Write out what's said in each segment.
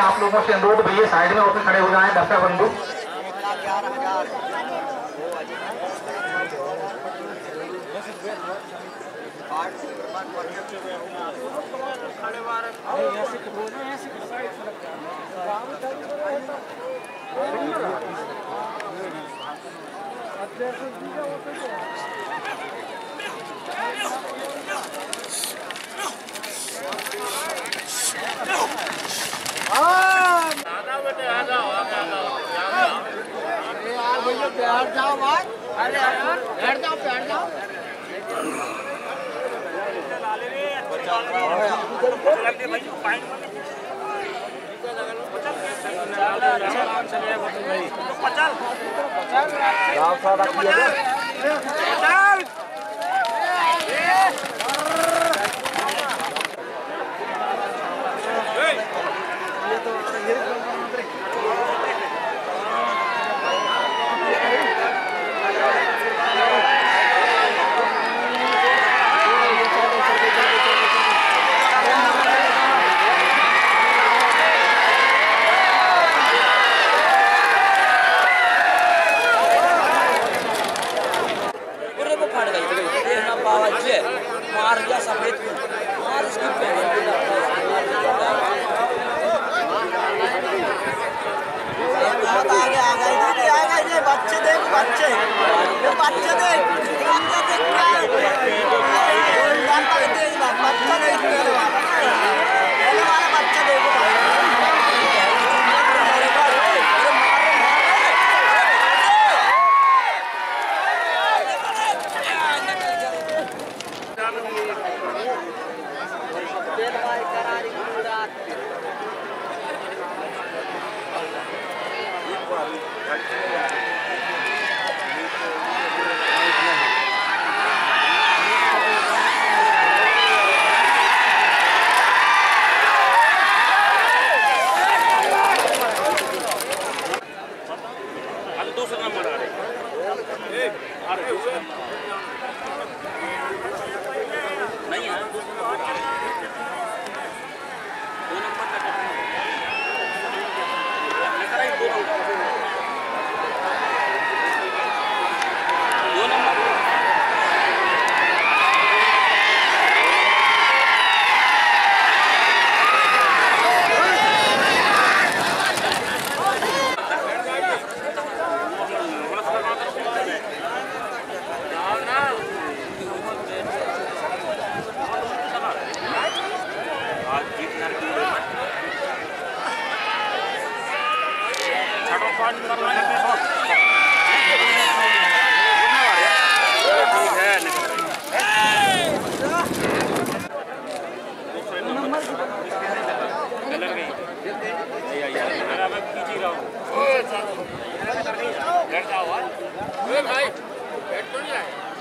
आप लोगों से अनुरोध भैया साइड में होकर खड़े हो जाए दफ्तर बंधु बैठ जाओ भाई अरे बैठ जाओ बैठ जाओ पूरे जे मार या सफ़ेद मार इसकी आगे आ गए दीदी आ गए ये बच्चे देख, बच्चे। बच्चे देख बच्चे देख क्या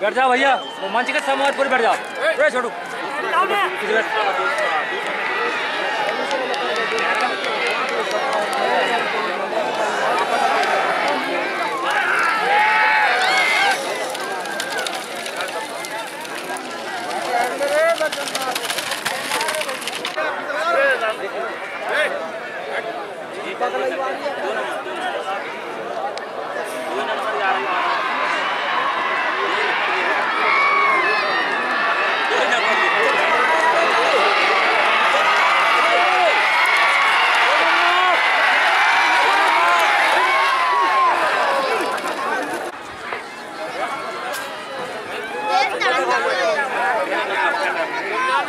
बैठ जाओ भैया। वो मंच के सामने पूरे बैठ जाओ। पूरे छोड़ू Thank दूसरा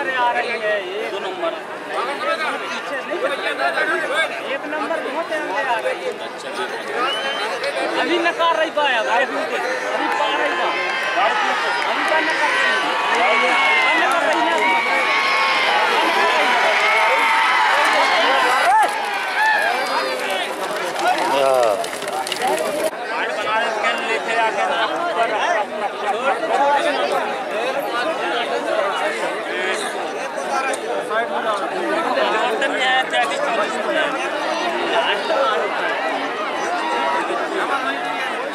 रही है एक नंबर। एक नंबर बहुत आ अभी नकार रही पाया भाई अभी पा रही था अभी क्या नकार रही है।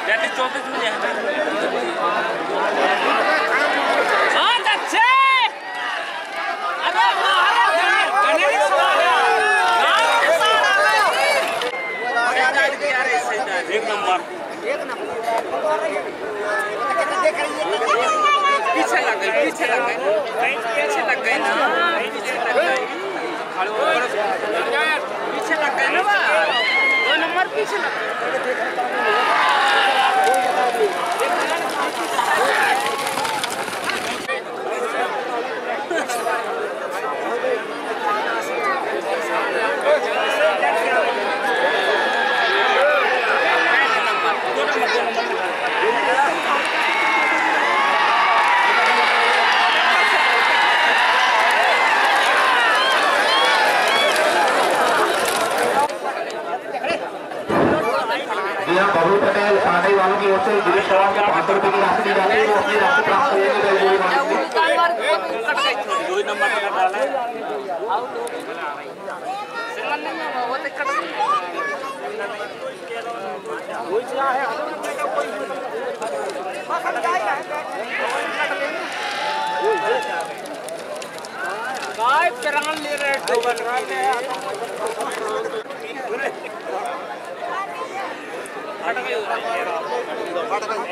है चौबीस में हाँ अच्छे अबे गणेश एक नंबर। पीछे लग गई पीछे लग गई पीछे लग गई ना पीछे लग गई ना दो नंबर पीछे लग जी ओर से गिरीश चौहान को पाँच सौ रुपए की राशि दी जाती है, वो अपनी राशि प्राप्त करेंगे ले रहा है। गए हट गए